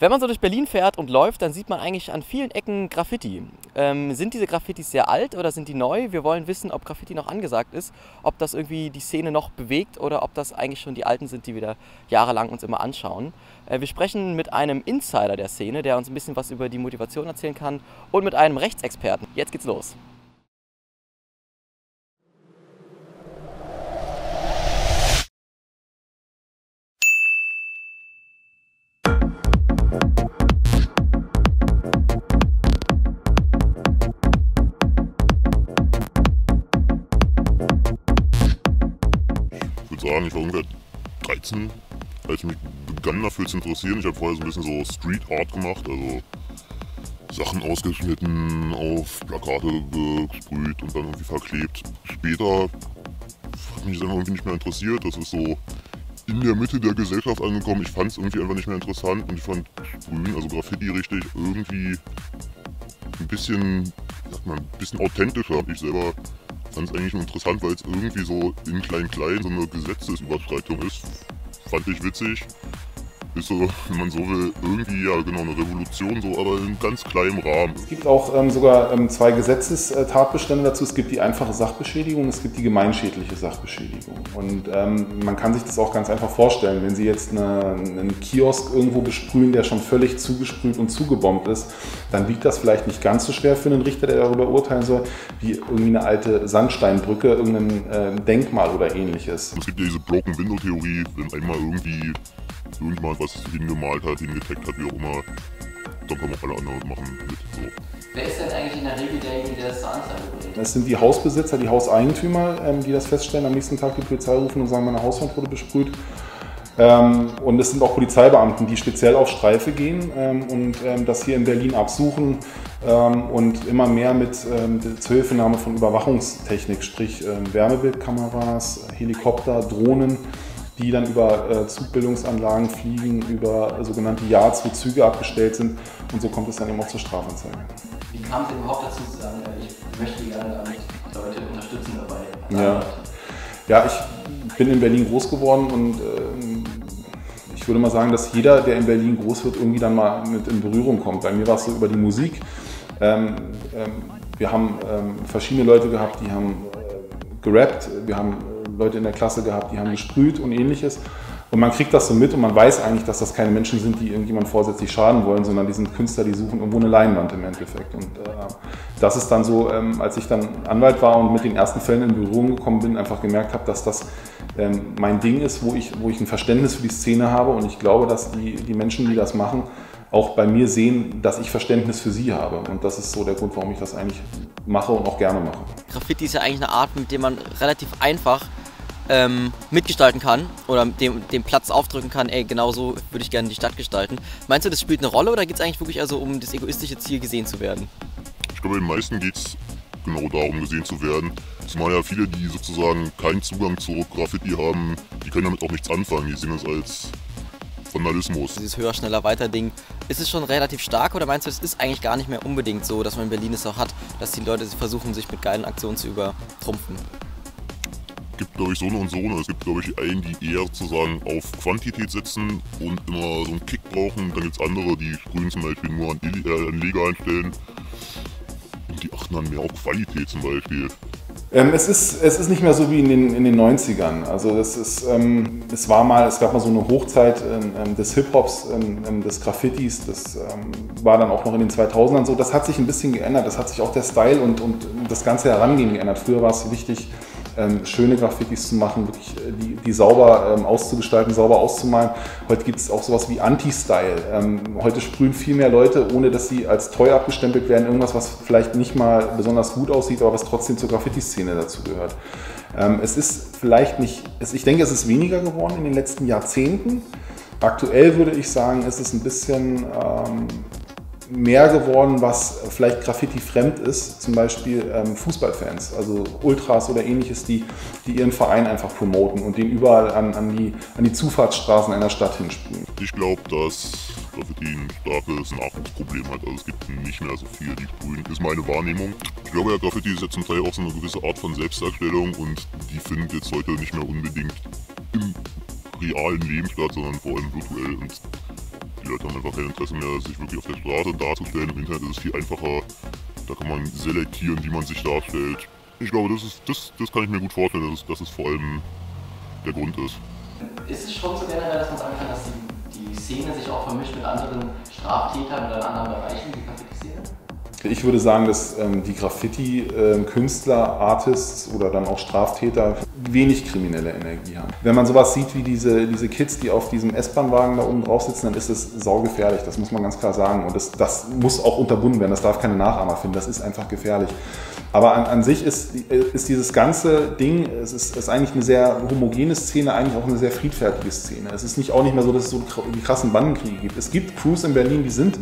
Wenn man so durch Berlin fährt und läuft, dann sieht man eigentlich an vielen Ecken Graffiti. Ähm, sind diese Graffitis sehr alt oder sind die neu? Wir wollen wissen, ob Graffiti noch angesagt ist, ob das irgendwie die Szene noch bewegt oder ob das eigentlich schon die alten sind, die wir da jahrelang uns immer anschauen. Äh, wir sprechen mit einem Insider der Szene, der uns ein bisschen was über die Motivation erzählen kann und mit einem Rechtsexperten. Jetzt geht's los. 13, als ich mich begann dafür zu interessieren. Ich habe vorher so ein bisschen so Street Art gemacht, also Sachen ausgeschnitten, auf Plakate gesprüht und dann irgendwie verklebt. Später hat mich das einfach irgendwie nicht mehr interessiert. Das ist so in der Mitte der Gesellschaft angekommen. Ich fand es irgendwie einfach nicht mehr interessant und ich fand Sprühen, also Graffiti richtig, irgendwie ein bisschen, sagt man, ein bisschen authentischer. Ich selber fand es eigentlich nur interessant, weil es irgendwie so in klein-klein so eine Gesetzesüberschreitung ist. Fand ich witzig. Ist wenn man so will, irgendwie ja genau eine Revolution, so, aber in ganz kleinem Rahmen. Es gibt auch ähm, sogar ähm, zwei Gesetzestatbestände dazu. Es gibt die einfache Sachbeschädigung, es gibt die gemeinschädliche Sachbeschädigung. Und ähm, man kann sich das auch ganz einfach vorstellen, wenn Sie jetzt eine, einen Kiosk irgendwo besprühen, der schon völlig zugesprüht und zugebombt ist, dann wiegt das vielleicht nicht ganz so schwer für einen Richter, der darüber urteilen soll, wie irgendwie eine alte Sandsteinbrücke, irgendein äh, Denkmal oder ähnliches. Es gibt ja diese Broken Window Theorie, wenn einmal irgendwie irgendjemand was hingemalt hat, hingetaggt hat, wie auch immer, dann können auch alle anderen machen mit. So. Wer ist denn eigentlich in der Regel derjenige, der das zur Anzeige bringt? Das sind die Hausbesitzer, die Hauseigentümer, ähm, die das feststellen, am nächsten Tag die Polizei rufen und sagen, meine Hauswand wurde besprüht. Ähm, und es sind auch Polizeibeamten, die speziell auf Streife gehen ähm, und ähm, das hier in Berlin absuchen ähm, und immer mehr mit ähm, Zuhilfenahme von Überwachungstechnik, sprich ähm, Wärmebildkameras, Helikopter, Drohnen, die dann über äh, Zugbildungsanlagen fliegen, über sogenannte Yards, wo Züge abgestellt sind und so kommt es dann eben auch zur Strafanzeige. Wie kam es überhaupt dazu zu sagen, äh, ich möchte gerne damit Leute unterstützen dabei? Ja. ja, ich bin in Berlin groß geworden und äh, ich würde mal sagen, dass jeder, der in Berlin groß wird, irgendwie dann mal mit in Berührung kommt. Bei mir war es so über die Musik. Ähm, ähm, wir haben ähm, verschiedene Leute gehabt, die haben äh, gerappt, wir haben äh, Leute in der Klasse gehabt, die haben gesprüht und ähnliches. Und man kriegt das so mit und man weiß eigentlich, dass das keine Menschen sind, die irgendjemand vorsätzlich schaden wollen, sondern die sind Künstler, die suchen irgendwo eine Leinwand im Endeffekt. Und äh, das ist dann so, ähm, als ich dann Anwalt war und mit den ersten Fällen in Berührung gekommen bin, einfach gemerkt habe, dass das ähm, mein Ding ist, wo ich, wo ich ein Verständnis für die Szene habe und ich glaube, dass die, die Menschen, die das machen, auch bei mir sehen, dass ich Verständnis für sie habe. Und das ist so der Grund, warum ich das eigentlich mache und auch gerne mache. Graffiti ist ja eigentlich eine Art, mit der man relativ einfach ähm, mitgestalten kann oder dem, dem Platz aufdrücken kann, ey, genau so würde ich gerne die Stadt gestalten. Meinst du, das spielt eine Rolle oder geht es eigentlich wirklich also um das egoistische Ziel, gesehen zu werden? Ich glaube, den meisten geht es genau darum, gesehen zu werden. Zumal ja viele, die sozusagen keinen Zugang zu Graffiti haben, die können damit auch nichts anfangen. Die sehen das als Vandalismus. Dieses höher, schneller, weiter Ding, ist es schon relativ stark oder meinst du, es ist eigentlich gar nicht mehr unbedingt so, dass man in Berlin es auch hat, dass die Leute versuchen, sich mit geilen Aktionen zu übertrumpfen? Gibt, glaube ich, so und so eine. Es gibt, glaube ich, einen, die eher sozusagen auf Quantität setzen und immer so einen Kick brauchen. Dann gibt es andere, die sprühen zum Beispiel nur an, äh, an legalen Stellen. Und die achten dann mehr auf Qualität zum Beispiel. Ähm, es, ist, es ist nicht mehr so wie in den, in den 90ern. Also es, ist, ähm, es war mal, es gab mal so eine Hochzeit ähm, ähm des Hip-Hops, ähm, ähm, des Graffitis, das war dann auch noch in den 2000ern so. Das hat sich ein bisschen geändert, das hat sich auch der Style und, und das ganze Herangehen geändert. Früher war es wichtig, ähm, schöne Graffitis zu machen, wirklich äh, die, die sauber ähm, auszugestalten, sauber auszumalen. Heute gibt es auch sowas wie Anti-Style. Ähm, heute sprühen viel mehr Leute, ohne dass sie als teuer abgestempelt werden, irgendwas, was vielleicht nicht mal besonders gut aussieht, aber was trotzdem zur Graffiti-Szene dazu gehört. Ähm, es ist vielleicht nicht, es, ich denke, es ist weniger geworden in den letzten Jahrzehnten. Aktuell würde ich sagen, ist es ein bisschen ähm, mehr geworden, was vielleicht Graffiti fremd ist, zum Beispiel ähm, Fußballfans, also Ultras oder ähnliches, die, die ihren Verein einfach promoten und den überall an, an, die, an die Zufahrtsstraßen einer Stadt hinsprühen. Ich glaube, dass Graffiti ein starkes Nachwuchsproblem hat. Also es gibt nicht mehr so viele, die sprühen, ist meine Wahrnehmung. Ich glaube, ja, Graffiti ist ja zum Teil auch so eine gewisse Art von Selbstdarstellung und die findet jetzt heute nicht mehr unbedingt im realen Leben statt, sondern vor allem virtuell. Und Die Leute haben einfach kein Interesse mehr, sich wirklich auf der Straße darzustellen. Im Internet ist es viel einfacher. Da kann man selektieren, wie man sich darstellt. Ich glaube, das, ist, das, das kann ich mir gut vorstellen, dass es, dass es vor allem der Grund ist. Ist es schon so generell, dass man sagen kann, dass die, die Szene sich auch vermischt mit anderen Straftätern oder in anderen Bereichen, die Graffiti-Szene? Ich würde sagen, dass ähm, die Graffiti-Künstler, ähm, Artists oder dann auch Straftäter wenig kriminelle Energie haben. Wenn man sowas sieht wie diese, diese Kids, die auf diesem S-Bahn-Wagen da oben drauf sitzen, dann ist es saugefährlich, das muss man ganz klar sagen. Und das, das muss auch unterbunden werden, das darf keine Nachahmer finden, das ist einfach gefährlich. Aber an, an sich ist, ist dieses ganze Ding, es ist, ist eigentlich eine sehr homogene Szene, eigentlich auch eine sehr friedfertige Szene. Es ist nicht auch nicht mehr so, dass es so die krassen Bandenkriege gibt. Es gibt Crews in Berlin, die sind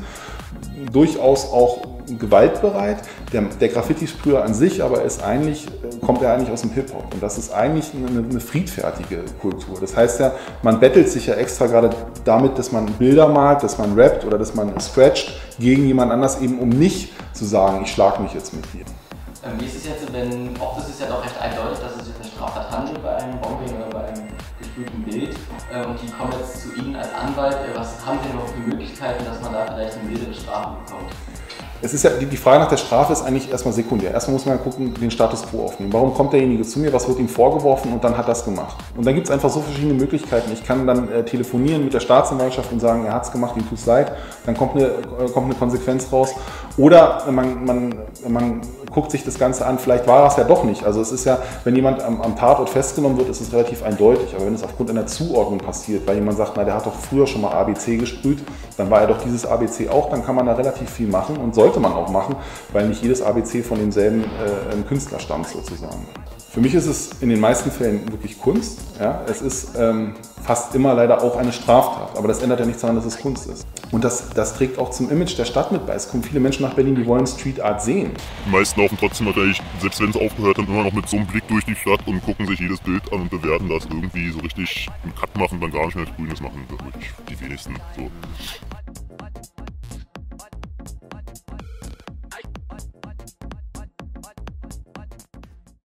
durchaus auch gewaltbereit. Der, der Graffiti-Sprüher an sich aber ist eigentlich, kommt er eigentlich aus dem Hip-Hop. Und das ist eigentlich eine, eine, friedfertige Kultur. Das heißt ja, man bettelt sich ja extra gerade damit, dass man Bilder malt, dass man rappt oder dass man scratcht gegen jemand anders, eben um nicht zu sagen, ich schlage mich jetzt mit dir. Ähm, wie ist es jetzt, wenn, oft ist es ja doch recht eindeutig, dass es sich eine Straftat handelt bei einem Bombing oder bei einem gesprühten Bild äh, und die kommen jetzt zu Ihnen als Anwalt. Äh, was haben Sie noch für Möglichkeiten, dass man da vielleicht eine mildere Strafe bekommt? Es ist ja, die Frage nach der Strafe ist eigentlich erstmal sekundär. Erstmal muss man gucken, den Status quo aufnehmen. Warum kommt derjenige zu mir, was wird ihm vorgeworfen und dann hat das gemacht. Und dann gibt es einfach so verschiedene Möglichkeiten. Ich kann dann äh, telefonieren mit der Staatsanwaltschaft und sagen, er hat es gemacht, ihm tut es leid. Dann kommt eine, äh, kommt eine Konsequenz raus. Oder man, man, man guckt sich das Ganze an, vielleicht war es ja doch nicht. Also es ist ja, wenn jemand am, am, Tatort festgenommen wird, ist es relativ eindeutig. Aber wenn es aufgrund einer Zuordnung passiert, weil jemand sagt, na, der hat doch früher schon mal ABC gesprüht, dann war er doch dieses ABC auch, dann kann man da relativ viel machen und sollte man auch machen, weil nicht jedes ABC von demselben äh, Künstler stammt sozusagen. Für mich ist es in den meisten Fällen wirklich Kunst. Ja? Es ist ähm, fast immer leider auch eine Straftat, aber das ändert ja nichts daran, dass es Kunst ist. Und das, das trägt auch zum Image der Stadt mit bei. Es kommen viele Menschen nach Berlin, die wollen Street Art sehen. Die meisten laufen trotzdem natürlich, selbst wenn es aufgehört hat, immer noch mit so einem Blick durch die Stadt und gucken sich jedes Bild an und bewerten das irgendwie so richtig einen Cut machen, dann gar nicht mehr grünes machen. Wirklich die wenigsten. So.